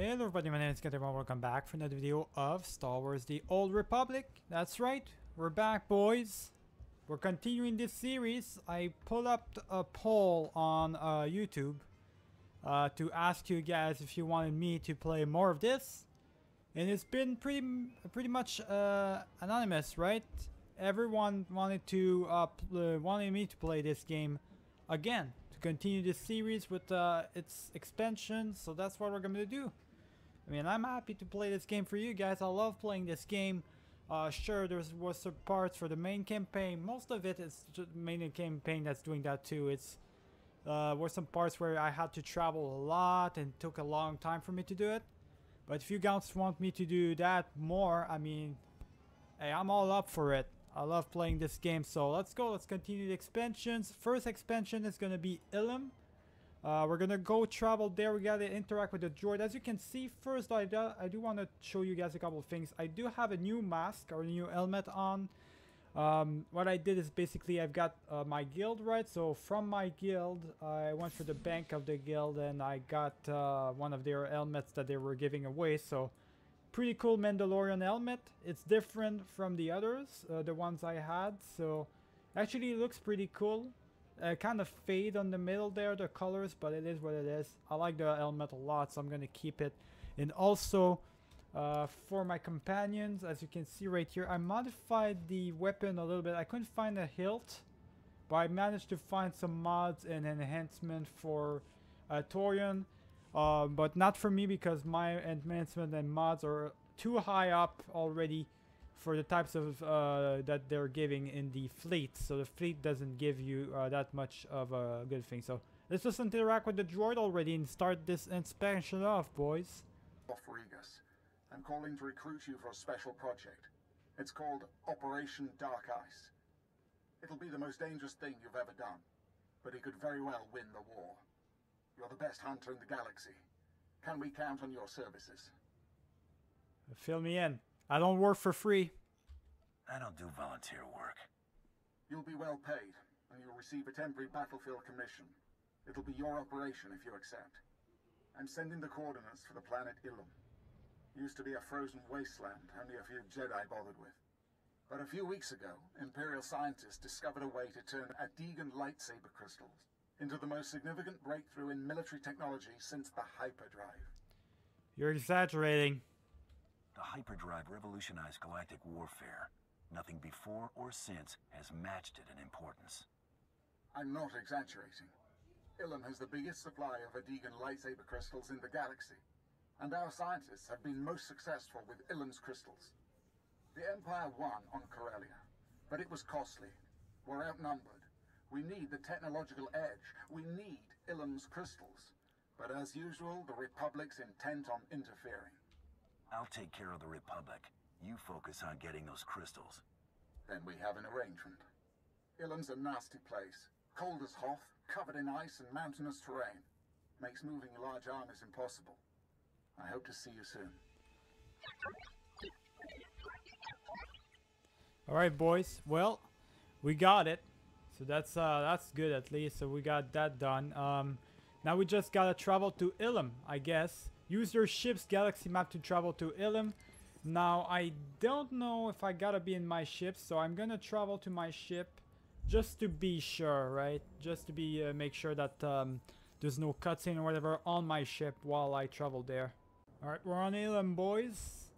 Hello everybody, my name is Katerman. Welcome back for another video of Star Wars The Old Republic. That's right, we're back boys. We're continuing this series. I pulled up a poll on uh, YouTube uh, to ask you guys if you wanted me to play more of this. And it's been pretty pretty much uh, anonymous, right? Everyone wanted to uh, uh, wanted me to play this game again to continue this series with uh, its expansion. So that's what we're going to do. I mean, I'm happy to play this game for you guys. I love playing this game. Uh, sure, there was some parts for the main campaign. Most of it is the main campaign that's doing that too. It's uh, were some parts where I had to travel a lot and took a long time for me to do it. But if you guys want me to do that more, I mean, hey, I'm all up for it. I love playing this game. So let's go. Let's continue the expansions. First expansion is going to be Ilum. Uh, we're gonna go travel there. We gotta interact with the droid. As you can see, first I do, I do want to show you guys a couple of things. I do have a new mask or a new helmet on. Um, what I did is basically I've got uh, my guild right. So from my guild, I went to the bank of the guild and I got uh, one of their helmets that they were giving away. So pretty cool Mandalorian helmet. It's different from the others, uh, the ones I had. So actually looks pretty cool uh, kind of fade on the middle there, the colors, but it is what it is. I like the helmet a lot, so I'm going to keep it. And also, uh, for my companions, as you can see right here, I modified the weapon a little bit. I couldn't find a hilt, but I managed to find some mods and enhancement for uh, Torian. Uh, but not for me because my enhancement and mods are too high up already for the types of uh, that they're giving in the fleet. So the fleet doesn't give you uh, that much of a good thing. So let's just interact with the droid already and start this inspection off, boys. Moff Regus. I'm calling to recruit you for a special project. It's called Operation Dark Ice. It'll be the most dangerous thing you've ever done, but it could very well win the war. You're the best hunter in the galaxy. Can we count on your services? Fill me in. I don't work for free. I don't do volunteer work. You'll be well paid, and you'll receive a temporary battlefield commission. It'll be your operation if you accept. I'm sending the coordinates for the planet Ilum. Used to be a frozen wasteland only a few Jedi bothered with. But a few weeks ago, Imperial scientists discovered a way to turn Adegan lightsaber crystals into the most significant breakthrough in military technology since the hyperdrive. You're exaggerating. The hyperdrive revolutionized galactic warfare. Nothing before or since has matched it in importance. I'm not exaggerating. Ilum has the biggest supply of Adegan lightsaber crystals in the galaxy, and our scientists have been most successful with Ilum's crystals. The Empire won on Corellia, but it was costly. We're outnumbered. We need the technological edge. We need Ilum's crystals. But as usual, the Republic's intent on interfering. I'll take care of the Republic. You focus on getting those crystals. Then we have an arrangement. Ilum's a nasty place. Cold as Hoth, covered in ice and mountainous terrain. Makes moving large armies impossible. I hope to see you soon. Alright boys, well, we got it. So that's uh, that's good at least, so we got that done. Um, now we just gotta travel to Ilum, I guess. Use your ship's galaxy map to travel to Ilum. Now, I don't know if I gotta be in my ship, so I'm gonna travel to my ship just to be sure, right? Just to be uh, make sure that um, there's no cutscene or whatever on my ship while I travel there. Alright, we're on Ilum, boys.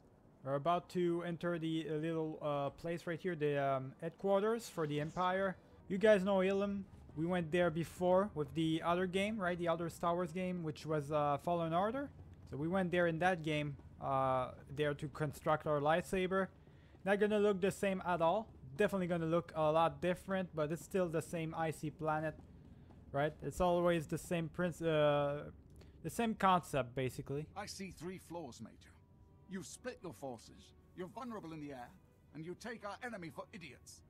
We're about to enter the uh, little uh, place right here, the um, headquarters for the Empire. You guys know Ilum. We went there before with the other game, right? The other Star Wars game, which was uh, Fallen Order. So we went there in that game, uh, there to construct our lightsaber. Not gonna look the same at all. Definitely gonna look a lot different, but it's still the same icy planet, right? It's always the same prince, uh, the same concept basically. I see three flaws, Major. You've split your forces, you're vulnerable in the air, and you take our enemy for idiots.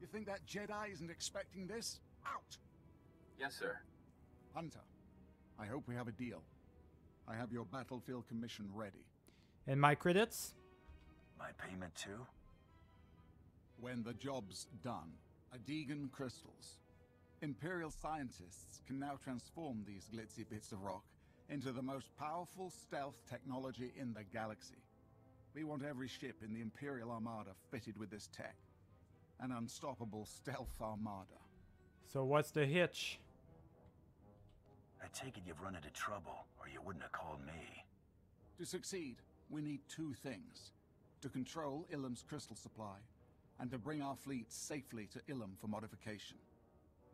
You think that Jedi isn't expecting this? Out! Yes, sir. Hunter, I hope we have a deal. I have your battlefield commission ready. And my credits? My payment too? When the job's done, Adegan crystals. Imperial scientists can now transform these glitzy bits of rock into the most powerful stealth technology in the galaxy. We want every ship in the Imperial Armada fitted with this tech. An unstoppable stealth armada. So what's the hitch? I take it you've run into trouble, or you wouldn't have called me. To succeed, we need two things. To control Ilum's crystal supply, and to bring our fleet safely to Ilum for modification.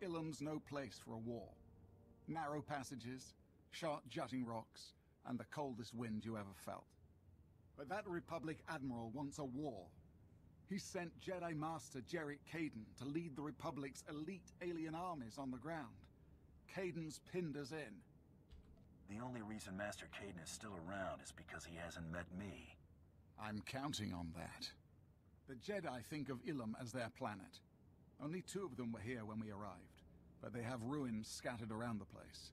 Ilum's no place for a war. Narrow passages, sharp jutting rocks, and the coldest wind you ever felt. But that Republic Admiral wants a war. He sent Jedi Master Jarek Caden to lead the Republic's elite alien armies on the ground. Caden's pinned us in. The only reason Master Caden is still around is because he hasn't met me. I'm counting on that. The Jedi think of Ilum as their planet. Only two of them were here when we arrived, but they have ruins scattered around the place.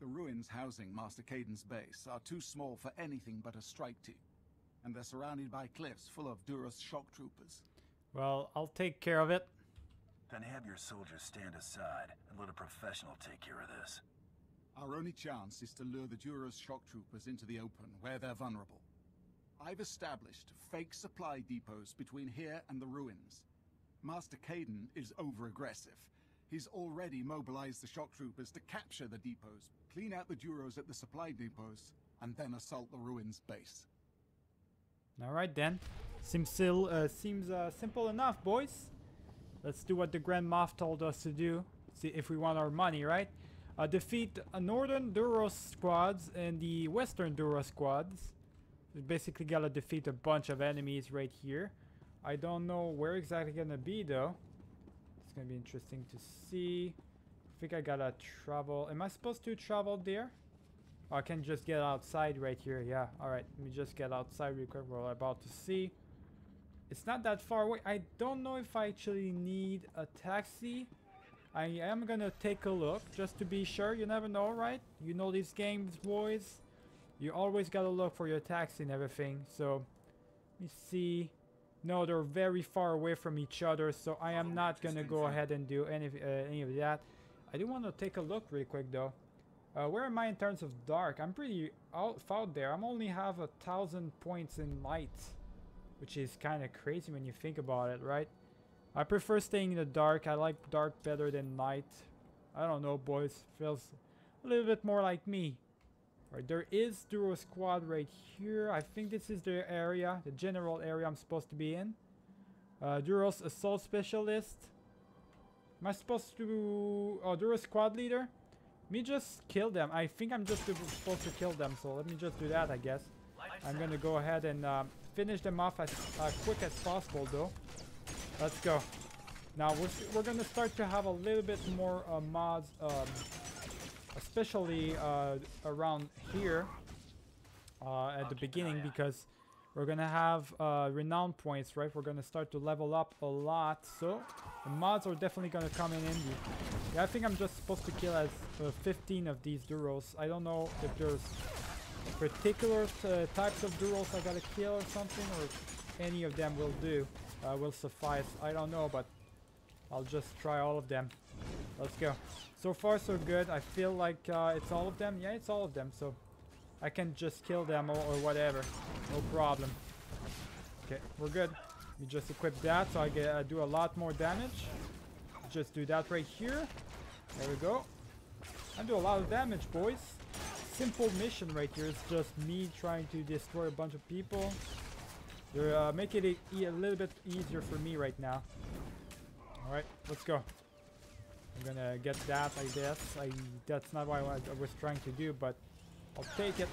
The ruins housing Master Caden's base are too small for anything but a strike team, and they're surrounded by cliffs full of Duros shock troopers. Well, I'll take care of it. Then have your soldiers stand aside and let a professional take care of this. Our only chance is to lure the Duros shock troopers into the open, where they're vulnerable. I've established fake supply depots between here and the ruins. Master Caden is over-aggressive. He's already mobilized the shock troopers to capture the depots, clean out the Duros at the supply depots, and then assault the ruins base. All right then. Seems still uh, seems uh, simple enough, boys. Let's do what the Grand Moff told us to do. See if we want our money, right? Uh, defeat uh, Northern Duros squads and the Western Duros squads. We basically gotta defeat a bunch of enemies right here. I don't know where exactly gonna be though. It's gonna be interesting to see. I think I gotta travel. Am I supposed to travel there? Oh, I can just get outside right here. Yeah, alright. Let me just get outside real quick. We're about to see. It's not that far away. I don't know if I actually need a taxi. I am gonna take a look just to be sure. You never know, right? You know these games, boys. You always gotta look for your taxi and everything. So, let me see. No, they're very far away from each other, so I am not gonna go ahead and do any, uh, any of that. I do want to take a look really quick though. Uh, where am I in terms of dark? I'm pretty out, out there. I'm only have a thousand points in light, which is kind of crazy when you think about it, right? I prefer staying in the dark. I like dark better than night. I don't know, boys. Feels a little bit more like me. Right, there is Duro Squad right here. I think this is the area, the general area I'm supposed to be in. Uh, Duros Assault Specialist. Am I supposed to... Oh, Duro Squad Leader? Me just kill them. I think I'm just supposed to kill them, so let me just do that, I guess. I'm gonna go ahead and um, finish them off as uh, quick as possible, though. Let's go. Now, we're, we're gonna start to have a little bit more uh, mods, um, especially uh, around here uh, at the beginning, because we're gonna have uh, renown points, right? We're gonna start to level up a lot, so the mods are definitely gonna come in handy. Yeah, I think I'm just supposed to kill as uh, 15 of these Duros. I don't know if there's particular uh, types of duels I gotta kill or something, or any of them will do, uh, will suffice. I don't know, but I'll just try all of them. Let's go. So far, so good. I feel like uh, it's all of them. Yeah, it's all of them, so I can just kill them or, or whatever. No problem. Okay, we're good. We just equip that so I get uh, do a lot more damage. Just do that right here. There we go. I do a lot of damage, boys. Simple mission right here. It's just me trying to destroy a bunch of people. They're uh, making it a little bit easier for me right now. Alright, let's go. I'm gonna get that, I guess. I, that's not what I was trying to do, but I'll take it.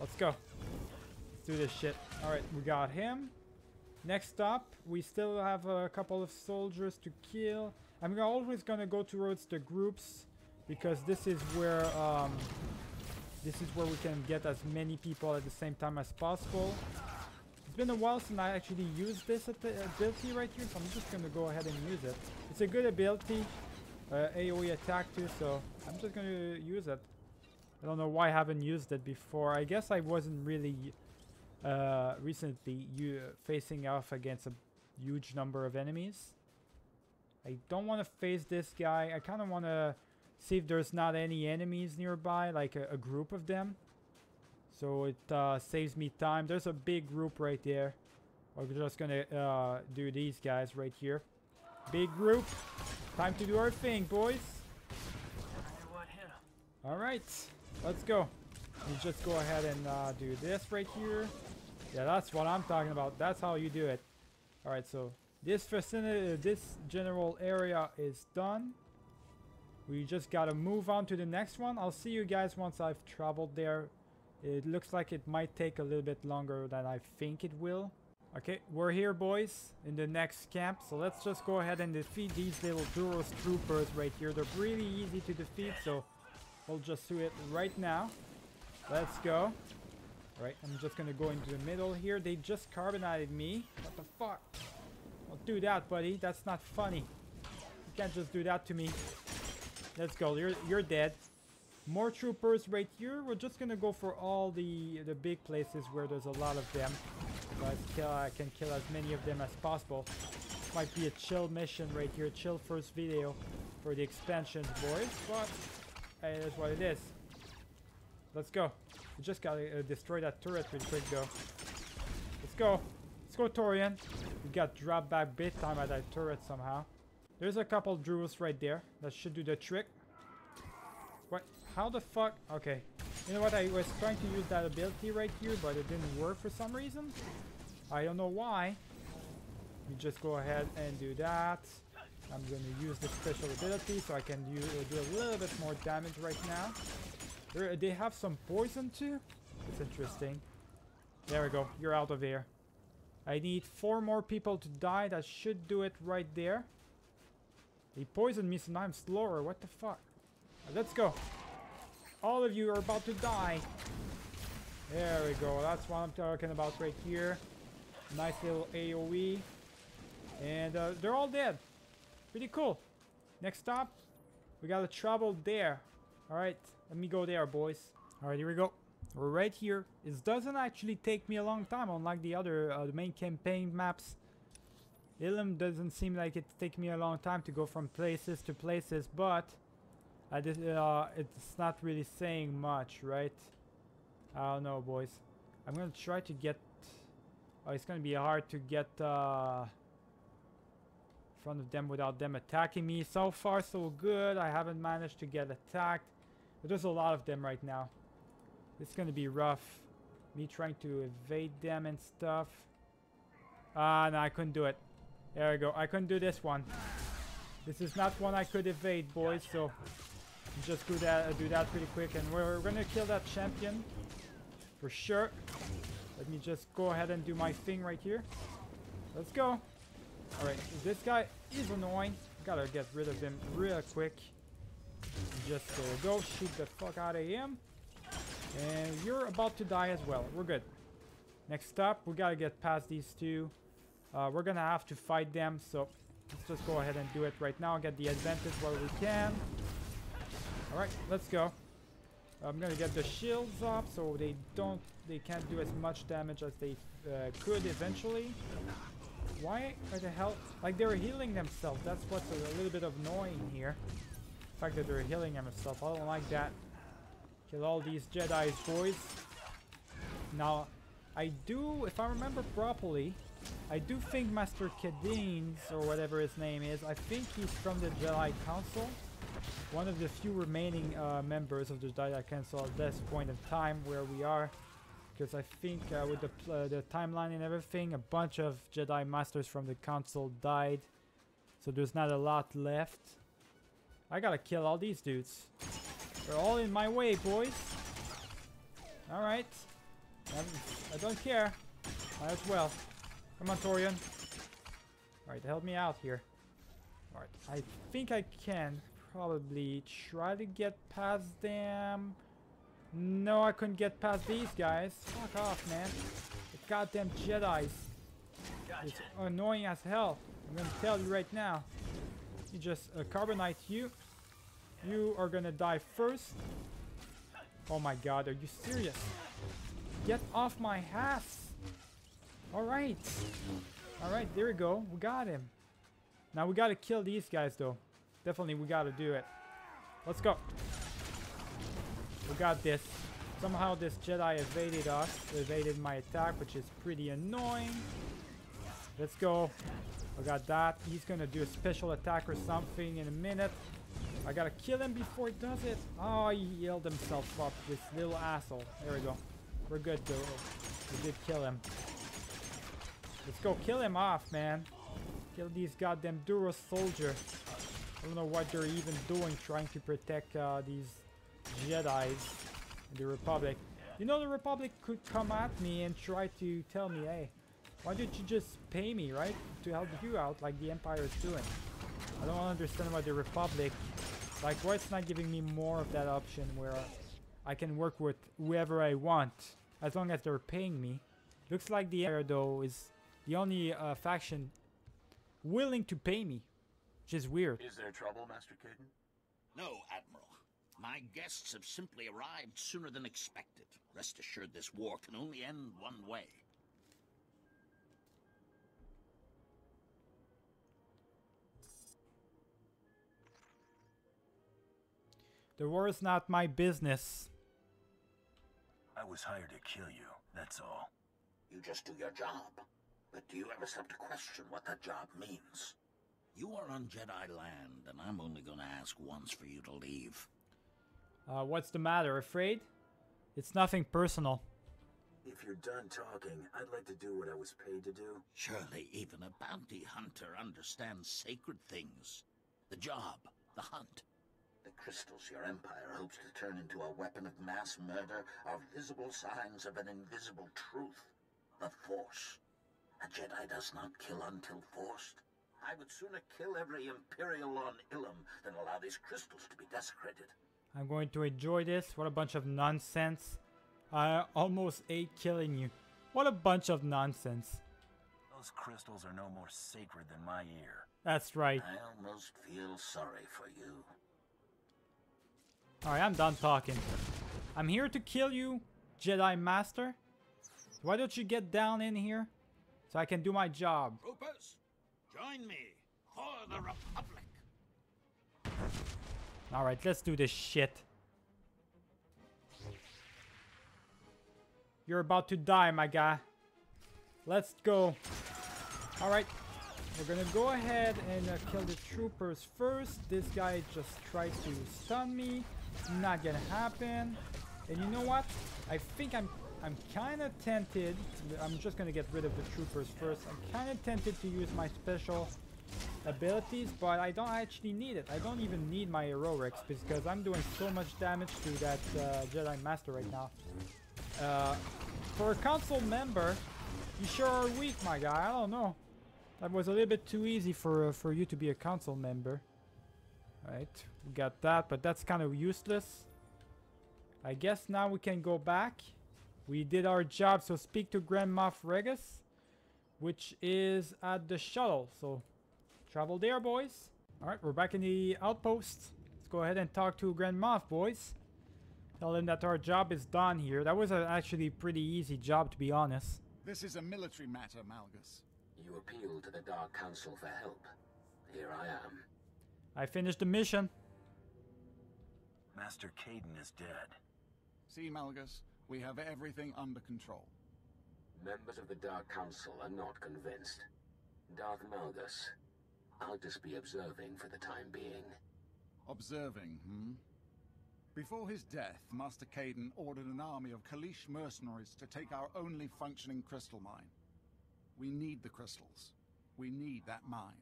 Let's go. Let's do this shit. Alright, we got him. Next up, we still have a couple of soldiers to kill. I'm always gonna go towards the groups because this is where um, this is where we can get as many people at the same time as possible. It's been a while since I actually used this ability right here, so I'm just gonna go ahead and use it. It's a good ability, uh, AoE attack too, so I'm just gonna use it. I don't know why I haven't used it before. I guess I wasn't really uh, recently facing off against a huge number of enemies. I don't want to face this guy. I kind of want to See if there's not any enemies nearby, like a, a group of them. So it uh, saves me time. There's a big group right there. We're just gonna uh, do these guys right here. Big group. Time to do our thing, boys. Alright, let's go. You just go ahead and uh, do this right here. Yeah, that's what I'm talking about. That's how you do it. Alright, so this vicinity, this general area is done. We just gotta move on to the next one. I'll see you guys once I've traveled there. It looks like it might take a little bit longer than I think it will. Okay, we're here, boys, in the next camp. So let's just go ahead and defeat these little Duros troopers right here. They're really easy to defeat, so we'll just do it right now. Let's go. Alright, I'm just gonna go into the middle here. They just carbonated me. What the fuck? Don't do that, buddy. That's not funny. You can't just do that to me. Let's go. You're, you're dead. More troopers right here. We're just gonna go for all the the big places where there's a lot of them. I kill, I can kill as many of them as possible. Might be a chill mission right here. Chill first video for the expansions, boys. But hey, that's what it is. Let's go. We just gotta uh, destroy that turret real quick though. Let's go. Let's go, Torian. We got dropped back big time at that turret somehow. There's a couple Druids right there. That should do the trick. What? How the fuck? Okay. You know what? I was trying to use that ability right here, but it didn't work for some reason. I don't know why. You just go ahead and do that. I'm going to use the special ability so I can do, uh, do a little bit more damage right now. There, they have some poison too. It's interesting. There we go. You're out of here. I need four more people to die. That should do it right there. He poisoned me so now I'm slower. What the fuck? Let's go. All of you are about to die. There we go. That's what I'm talking about right here. Nice little AoE. And uh, they're all dead. Pretty cool. Next stop, we got a trouble there. Alright, let me go there, boys. Alright, here we go. We're right here. It doesn't actually take me a long time, unlike the other uh, the main campaign maps. Ilum doesn't seem like it take me a long time to go from places to places, but I uh, it's not really saying much, right? I don't know, boys. I'm gonna try to get... Oh, it's gonna be hard to get uh, in front of them without them attacking me. So far, so good. I haven't managed to get attacked. But there's a lot of them right now. It's gonna be rough. Me trying to evade them and stuff. Ah, no, I couldn't do it. There we go. I couldn't do this one. This is not one I could evade, boys, so just do that, uh, do that pretty quick. And we're, gonna kill that champion for sure. Let me just go ahead and do my thing right here. Let's go. Alright, this guy is annoying. Gotta get rid of him real quick. Just uh, go shoot the fuck out of him. And you're about to die as well. We're good. Next up, we gotta get past these two. Uh, we're gonna have to fight them, so let's just go ahead and do it right now. Get the advantage while we can. Alright, let's go. I'm gonna get the shields up so they don't, they can't do as much damage as they uh, could eventually. Why are the hell, like they're healing themselves. That's what's a, little bit annoying here. The fact that they're healing themselves. I don't like that. Kill all these Jedi's boys. Now, I do, if I remember properly, I do think Master Cadines, or whatever his name is, I think he's from the Jedi Council. One of the few remaining uh, members of the Jedi Council at this point in time where we are. Because I think uh, with the, uh, the timeline and everything, a bunch of Jedi Masters from the Council died. So there's not a lot left. I gotta kill all these dudes. They're all in my way, boys. Alright. I don't care. Might as well. Come on, Torian. Alright, help me out here. Alright, I think I can probably try to get past them. No, I couldn't get past these guys. Fuck off, man. The goddamn Jedi's. It's annoying as hell. I'm gonna tell you right now. You just uh, carbonite you. You are gonna die first. Oh my god, are you serious? Get off my ass! Alright. Alright, there we go. We got him. Now we gotta kill these guys though. Definitely we gotta do it. Let's go. We got this. Somehow this Jedi evaded us, evaded my attack, which is pretty annoying. Let's go. I got that. He's gonna do a special attack or something in a minute. I gotta kill him before he does it. Oh, he healed himself up, this little asshole. There we go. We're good though. We did kill him. Let's go kill him off, man. Kill these goddamn Duro soldier. I don't know what they're even doing trying to protect uh, these Jedi's in the Republic. You know the Republic could come at me and try to tell me, hey, why don't you just pay me, right? To help you out like the Empire is doing. I don't understand why the Republic, like why it's not giving me more of that option where I can work with whoever I want as long as they're paying me. Looks like the Empire though is the only uh, faction willing to pay me, which is weird. Is there trouble, Master Caden? No, Admiral. My guests have simply arrived sooner than expected. Rest assured this war can only end one way. The war is not my business. I was hired to kill you, that's all. You just do your job. But do you ever stop to question what that job means? You are on Jedi land, and I'm only gonna ask once for you to leave. Uh, what's the matter? Afraid? It's nothing personal. If you're done talking, I'd like to do what I was paid to do. Surely even a bounty hunter understands sacred things. The job, the hunt. The crystals your empire hopes to turn into a weapon of mass murder are visible signs of an invisible truth. The Force. A Jedi does not kill until forced. I would sooner kill every Imperial on Ilum than allow these crystals to be desecrated. I'm going to enjoy this. What a bunch of nonsense. I almost ate killing you. What a bunch of nonsense. Those crystals are no more sacred than my ear. That's right. I almost feel sorry for you. Alright, I'm done talking. I'm here to kill you, Jedi Master. Why don't you get down in here so I can do my job? Troopers, join me for the Republic. Alright, let's do this shit. You're about to die, my guy. Let's go. Alright. We're gonna go ahead and uh, kill the troopers first. This guy just tried to stun me. Not gonna happen. And you know what? I think I'm I'm kind of tempted. I'm just gonna get rid of the troopers first. I'm kind of tempted to use my special abilities, but I don't actually need it. I don't even need my heroics because I'm doing so much damage to that uh, Jedi Master right now. Uh, for a council member, you sure are weak, my guy. I don't know. That was a little bit too easy for uh, for you to be a council member. Right, we got that, but that's kind of useless. I guess now we can go back. We did our job, so speak to Grand Moff Regus, which is at the shuttle. So travel there, boys. All right, we're back in the outpost. Let's go ahead and talk to Grand Moff, boys. Tell him that our job is done here. That was a actually pretty easy job, to be honest. This is a military matter, Malgus. You appealed to the Dark Council for help. Here I am. I finished the mission. Master Caden is dead. See, Malgus, we have everything under control. Members of the Dark Council are not convinced. Darth Malgus, I'll just be observing for the time being. Observing, hmm? Before his death, Master Caden ordered an army of Kaleesh mercenaries to take our only functioning crystal mine. We need the crystals. We need that mine.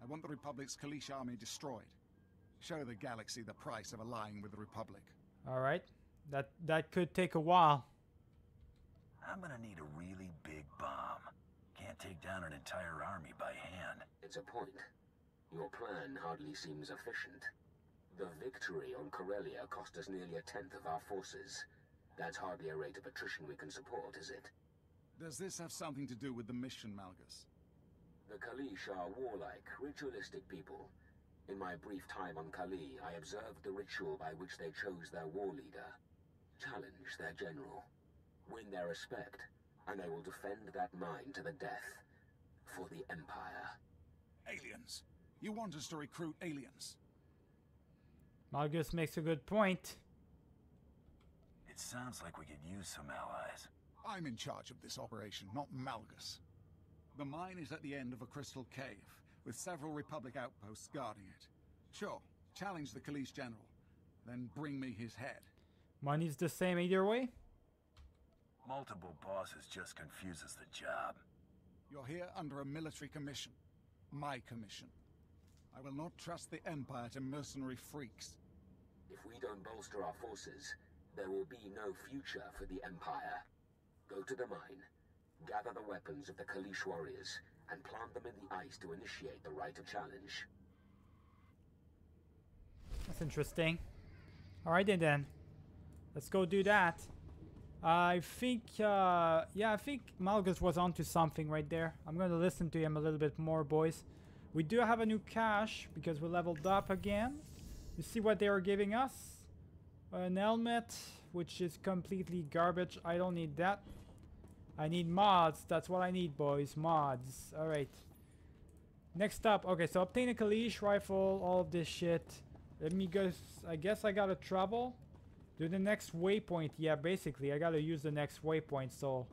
I want the Republic's Kaleesh army destroyed. Show the galaxy the price of allying with the Republic. All right. That that could take a while. I'm gonna need a really big bomb. Can't take down an entire army by hand. It's a point. Your plan hardly seems efficient. The victory on Corellia cost us nearly a tenth of our forces. That's hardly a rate of attrition we can support, is it? Does this have something to do with the mission, Malgus? The Kaleesh are warlike, ritualistic people. In my brief time on Kalee, I observed the ritual by which they chose their war leader. Challenge their general. Win their respect, and they will defend that mine to the death. For the Empire. Aliens. You want us to recruit aliens? Malgus makes a good point. It sounds like we could use some allies. I'm in charge of this operation, not Malgus. The mine is at the end of a crystal cave, with several Republic outposts guarding it. Sure, challenge the Kaleesh General, then bring me his head. Money's the same either way. Multiple bosses just confuses the job. You're here under a military commission. My commission. I will not trust the Empire to mercenary freaks. If we don't bolster our forces, there will be no future for the Empire. Go to the mine, gather the weapons of the Kaleesh warriors, and plant them in the ice to initiate the rite of challenge. That's interesting. Alright then, then. Let's go do that. I think, uh, yeah, I think Malgus was onto something right there. I'm gonna listen to him a little bit more, boys. We do have a new cache because we leveled up again. You see what they are giving us? An helmet, which is completely garbage. I don't need that. I need mods. That's what I need, boys. Mods. Alright. Next up. Okay, so obtain a Kaleesh rifle, all of this shit. Let me guess. I guess I gotta travel. Do the next waypoint. Yeah, basically, I gotta use the next waypoint. So,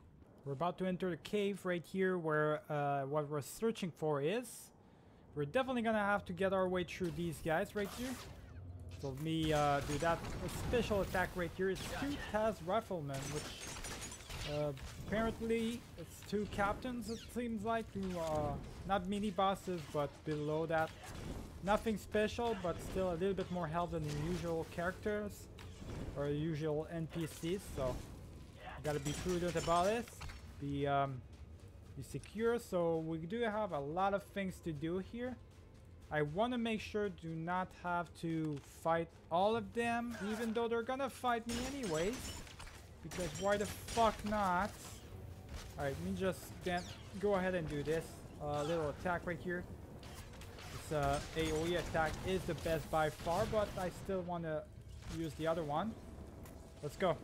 we're about to enter the cave right here where uh, what we're searching for is. We're definitely gonna have to get our way through these guys right here. So let me uh, do that. Special attack right here is two Taz Riflemen, which uh, apparently it's two captains it seems like. Who, uh, not mini bosses, but below that. Nothing special, but still a little bit more health than the usual characters or usual NPCs. So gotta be prudent about this. Be um, be secure. So we do have a lot of things to do here. I want to make sure do not have to fight all of them, even though they're gonna fight me anyways. Because why the fuck not? Alright, let me just then go ahead and do this. Uh, little attack right here. This uh, AoE attack is the best by far, but I still want to use the other one. Let's go.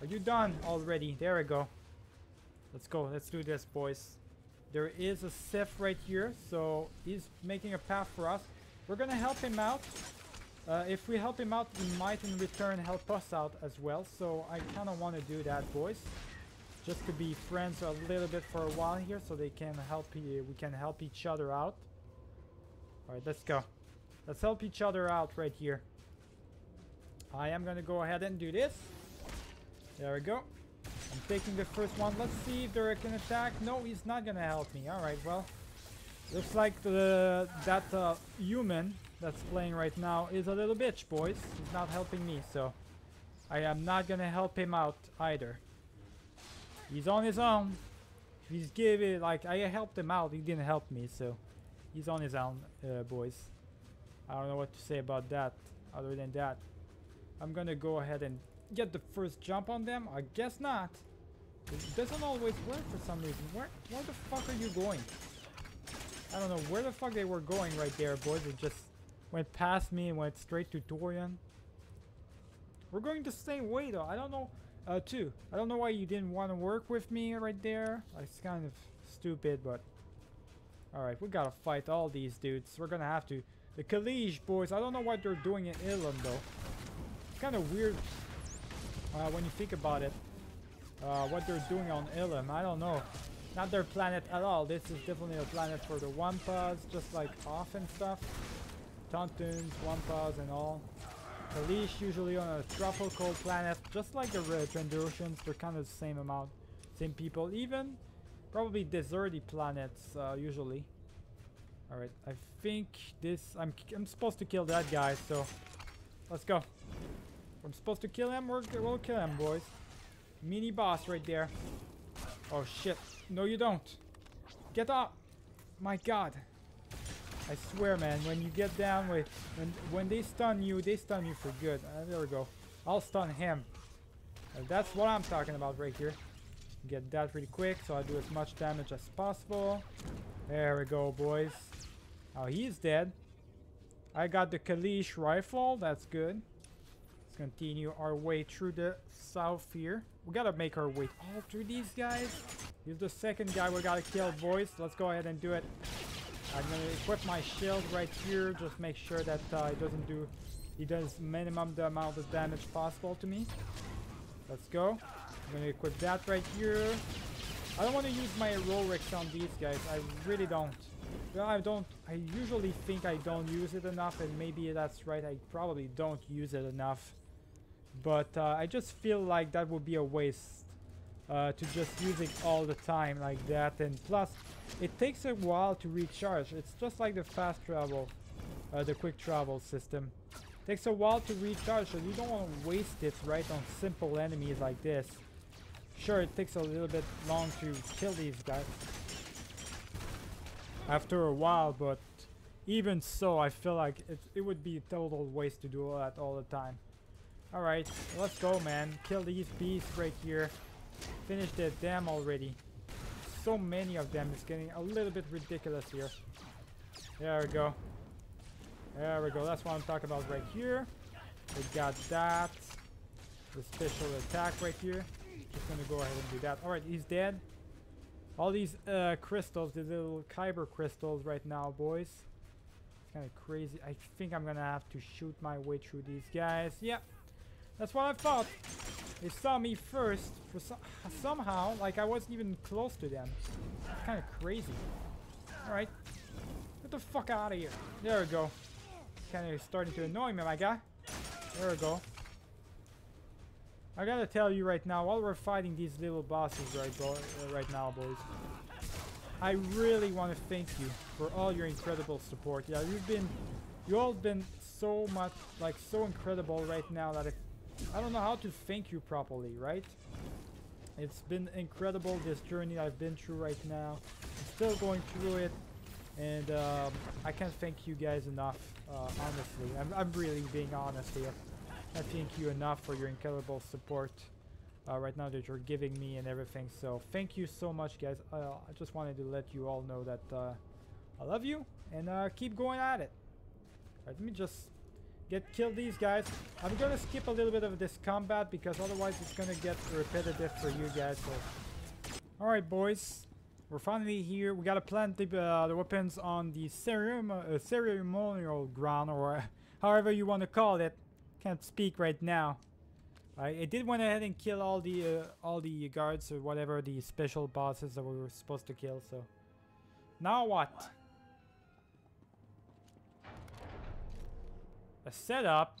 Are you done already? There we go. Let's go. Let's do this, boys. There is a Sith right here, so he's making a path for us. We're gonna help him out. Uh, if we help him out, he might in return help us out as well. So I kind of want to do that, boys. Just to be friends a little bit for a while here, so they can help. we can help each other out. All right, let's go. Let's help each other out right here. I am gonna go ahead and do this. There we go. I'm taking the first one. Let's see if Derek can attack. No, he's not gonna help me. Alright, well. Looks like the that uh, human that's playing right now is a little bitch, boys. He's not helping me, so I am not gonna help him out either. He's on his own. He's giving like I helped him out. He didn't help me, so he's on his own, uh, boys. I don't know what to say about that. Other than that, I'm gonna go ahead and get the first jump on them? I guess not. It doesn't always work for some reason. Where, where the fuck are you going? I don't know where the fuck they were going right there, boys. It just went past me and went straight to Torian. We're going the same way though. I don't know. Uh, too. I don't know why you didn't want to work with me right there. It's kind of stupid, but... Alright, we gotta fight all these dudes. We're gonna have to. The Kaleesh boys, I don't know what they're doing in Ilum though. Kind of weird uh, when you think about it. Uh, what they're doing on Ilum, I don't know. Not their planet at all. This is definitely a planet for the Wampas, just like off and stuff. Tauntauns, Wampas and all. Kaleesh usually on a tropical planet, just like the Red Trandoshans, they're kind of the same amount, same people. Even probably deserty planets uh, usually. Alright, I think this, I'm, I'm supposed to kill that guy, so let's go. I'm supposed to kill him, we're, we'll kill him, boys. Mini boss right there. Oh shit. No you don't. Get up! My god. I swear man, when you get down with when when they stun you, they stun you for good. Uh, there we go. I'll stun him. Uh, that's what I'm talking about right here. Get that really quick so I do as much damage as possible. There we go, boys. Oh, he's dead. I got the Kaleesh rifle. That's good. Let's continue our way through the south here. We gotta make our way all through these guys. Here's the second guy we gotta kill, boys. Let's go ahead and do it. I'm gonna equip my shield right here. Just make sure that uh, it doesn't do he does minimum the amount of damage possible to me. Let's go. I'm gonna equip that right here. I don't want to use my heroics on these guys. I really don't. I don't. I usually think I don't use it enough, and maybe that's right. I probably don't use it enough. But uh, I just feel like that would be a waste uh, to just use it all the time like that. And plus, it takes a while to recharge. It's just like the fast travel, uh, the quick travel system. Takes a while to recharge, so you don't want to waste it right on simple enemies like this. Sure, it takes a little bit long to kill these guys after a while, but even so, I feel like it, it would be a total waste to do that all the time. Alright, let's go, man. Kill these beasts right here. Finish the dam already. So many of them. It's getting a little bit ridiculous here. There we go. There we go. That's what I'm talking about right here. We got that. The special attack right here. Just gonna go ahead and do that. Alright, he's dead. All these uh, crystals, these little kyber crystals right now, boys. It's kind of crazy. I think I'm gonna have to shoot my way through these guys. Yeah, that's what I thought. They saw me first for so somehow, like I wasn't even close to them. It's kind of crazy. All right, get the fuck out of here. There we go. Kind of starting to annoy me, my guy. There we go. I gotta tell you right now, while we're fighting these little bosses right, uh, right now, boys, I really want to thank you for all your incredible support. Yeah, you've been, you all been so much, like so incredible right now that I don't know how to thank you properly, right? It's been incredible this journey I've been through right now. I'm still going through it, and um, I can't thank you guys enough. Uh, honestly, I'm, I'm really being honest here. I thank you enough for your incredible support uh, right now that you're giving me and everything. So thank you so much, guys. Uh, I just wanted to let you all know that uh, I love you and uh, keep going at it. Right, let me just get kill these guys. I'm gonna skip a little bit of this combat because otherwise it's gonna get repetitive for you guys. So, all right, boys. We're finally here. We gotta plant the, uh, the weapons on the ceremonial, uh, ceremonial ground, or however you want to call it. Can't speak right now. I, I did went ahead and kill all the uh, all the guards or whatever the special bosses that we were supposed to kill. So now what? A setup.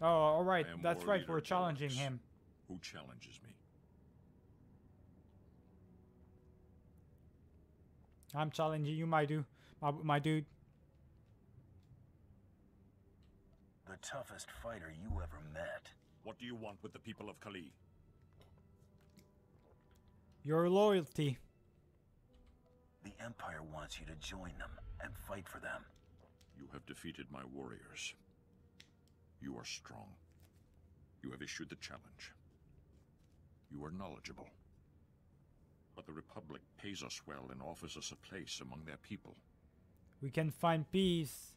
Oh, all right. That's right. We're challenging him. Who challenges me? I'm challenging you, my dude. My, my dude. The toughest fighter you ever met. What do you want with the people of Kalee? Your loyalty. The Empire wants you to join them and fight for them. You have defeated my warriors. You are strong. You have issued the challenge. You are knowledgeable. But the Republic pays us well and offers us a place among their people. We can find peace.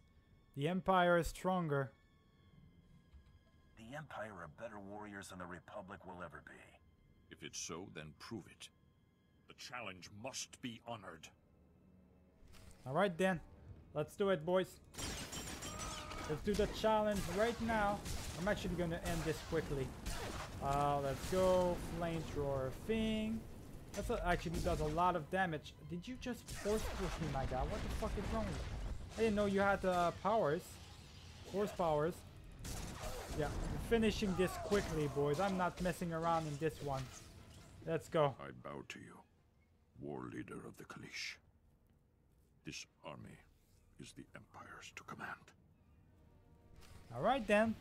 The Empire is stronger. The Empire are better warriors than the Republic will ever be. If it's so, then prove it. The challenge must be honored. Alright then. Let's do it, boys. Let's do the challenge right now. I'm actually going to end this quickly. Uh, let's go. Flamethrower thing. That actually does a lot of damage. Did you just force push me, my god? What the fuck is wrong with you? I didn't know you had uh, powers. Force powers. Yeah, finishing this quickly, boys. I'm not messing around in this one. Let's go. I bow to you, war leader of the Kaleesh. This army is the Empire's to command. Alright then.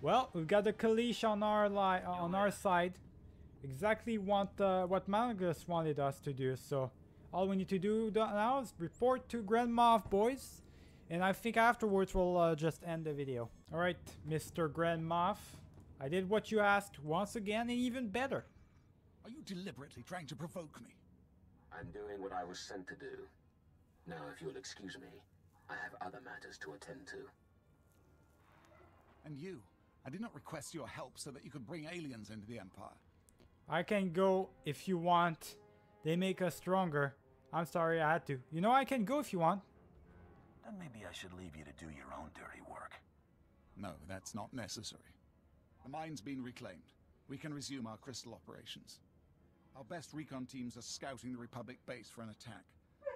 Well, we've got the Kaleesh on our li on our side. Exactly what uh, what Malgus wanted us to do. So all we need to do now is report to Grand Moff, boys. And I think afterwards we'll uh, just end the video. Alright, Mr. Grand Moff. I did what you asked once again and even better. Are you deliberately trying to provoke me? I'm doing what I was sent to do. Now, if you'll excuse me, I have other matters to attend to. And you? I did not request your help so that you could bring aliens into the Empire. I can go if you want. They make us stronger. I'm sorry I had to. You know I can go if you want. Then maybe I should leave you to do your own dirty work. No, that's not necessary. The mine's been reclaimed. We can resume our crystal operations. Our best recon teams are scouting the Republic base for an attack.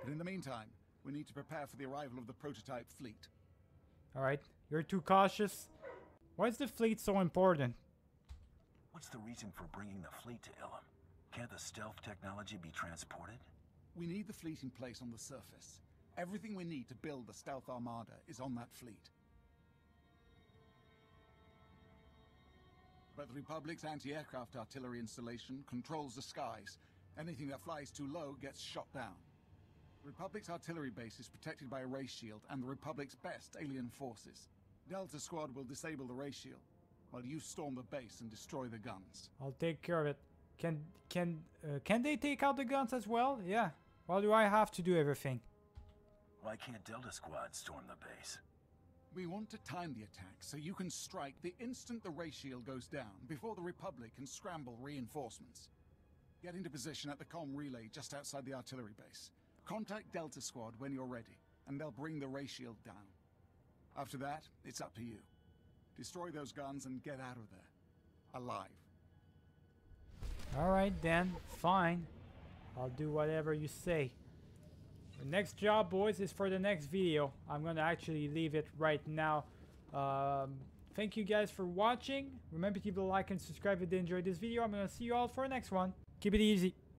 But in the meantime, we need to prepare for the arrival of the prototype fleet. Alright, you're too cautious. Why is the fleet so important? What's the reason for bringing the fleet to Ilum? Can't the stealth technology be transported? We need the fleet in place on the surface. Everything we need to build the stealth armada is on that fleet. But the Republic's anti-aircraft artillery installation controls the skies. Anything that flies too low gets shot down. The Republic's artillery base is protected by a ray shield and the Republic's best alien forces. Delta Squad will disable the ray shield, while you storm the base and destroy the guns. I'll take care of it. Can can uh, can they take out the guns as well? Yeah. Why do I have to do everything? Why can't Delta Squad storm the base? We want to time the attack so you can strike the instant the ray shield goes down, before the Republic can scramble reinforcements. Get into position at the com relay just outside the artillery base. Contact Delta Squad when you're ready, and they'll bring the ray shield down. After that, it's up to you. Destroy those guns and get out of there. Alive. Alright then, fine. I'll do whatever you say. The next job, boys, is for the next video. I'm gonna actually leave it right now. Um, thank you guys for watching. Remember to leave a like and subscribe if you enjoyed this video. I'm gonna see you all for the next one. Keep it easy.